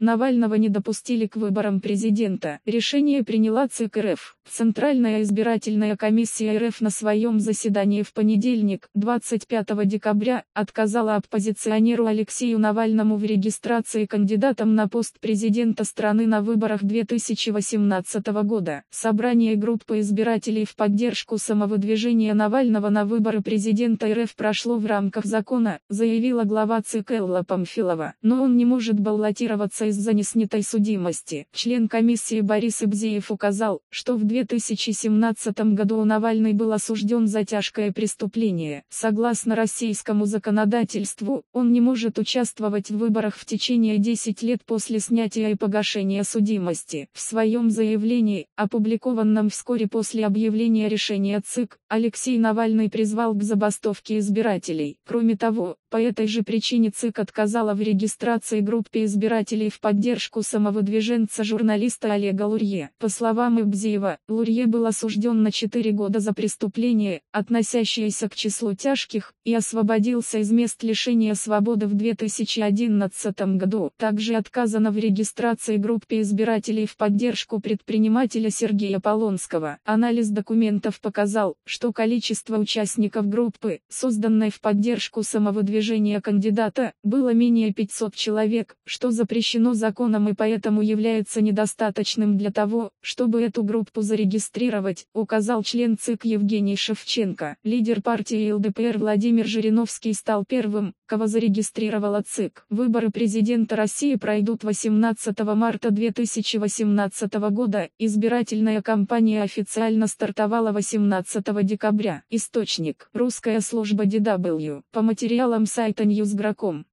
Навального не допустили к выборам президента. Решение приняла ЦИК РФ. Центральная избирательная комиссия РФ на своем заседании в понедельник, 25 декабря, отказала оппозиционеру Алексею Навальному в регистрации кандидатом на пост президента страны на выборах 2018 года. Собрание группы избирателей в поддержку самовыдвижения Навального на выборы президента РФ прошло в рамках закона, заявила глава ЦИК Элла Памфилова. Но он не может баллотироваться из-за неснятой судимости. Член комиссии Борис Ибзеев указал, что в 2017 году Навальный был осужден за тяжкое преступление. Согласно российскому законодательству, он не может участвовать в выборах в течение 10 лет после снятия и погашения судимости. В своем заявлении, опубликованном вскоре после объявления решения ЦИК, Алексей Навальный призвал к забастовке избирателей. Кроме того, по этой же причине ЦИК отказала в регистрации группе избирателей в поддержку самовыдвиженца журналиста Олега Лурье. По словам Ибзеева, Лурье был осужден на 4 года за преступление, относящееся к числу тяжких, и освободился из мест лишения свободы в 2011 году. Также отказано в регистрации группе избирателей в поддержку предпринимателя Сергея Полонского. Анализ документов показал, что количество участников группы, созданной в поддержку самовыдвижения выдвижения кандидата, было менее 500 человек, что запрещено законом и поэтому является недостаточным для того, чтобы эту группу зарегистрировать, указал член ЦИК Евгений Шевченко. Лидер партии ЛДПР Владимир Жириновский стал первым, кого зарегистрировала ЦИК. Выборы президента России пройдут 18 марта 2018 года, избирательная кампания официально стартовала 18 декабря. Источник. Русская служба DW. По материалам сайта Newsgro.com.